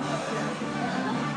気になる。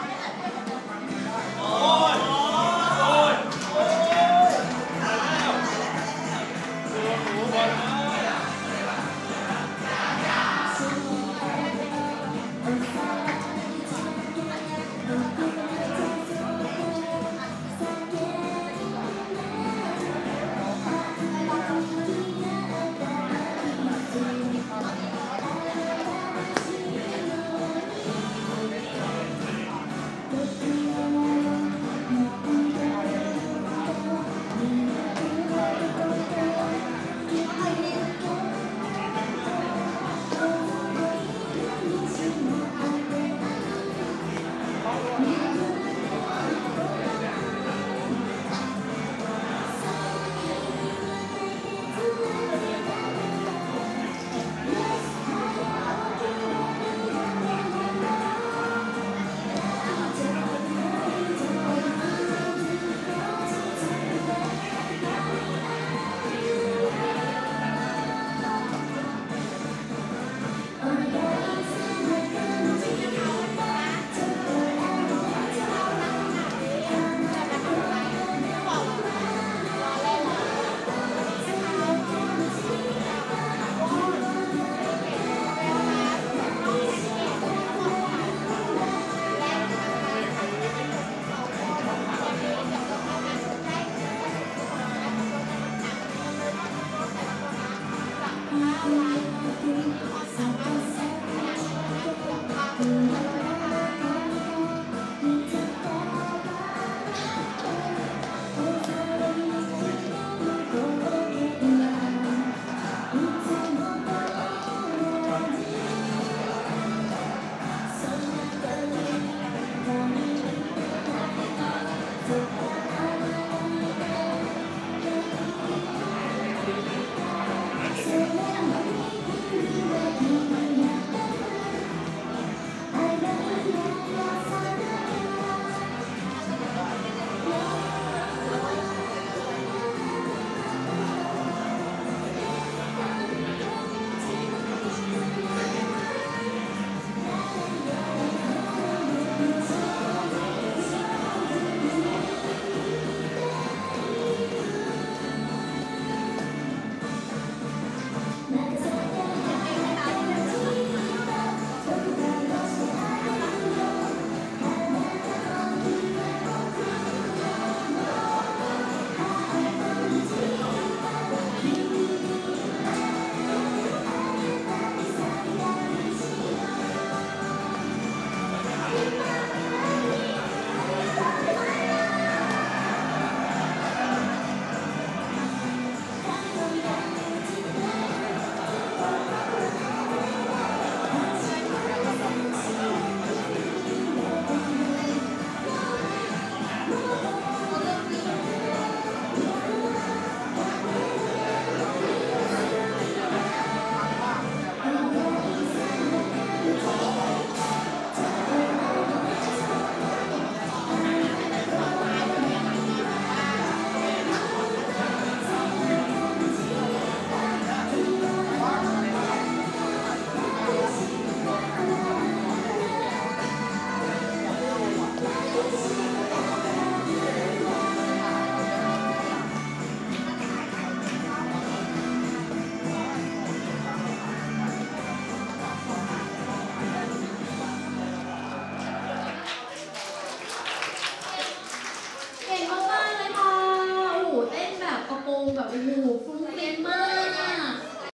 可我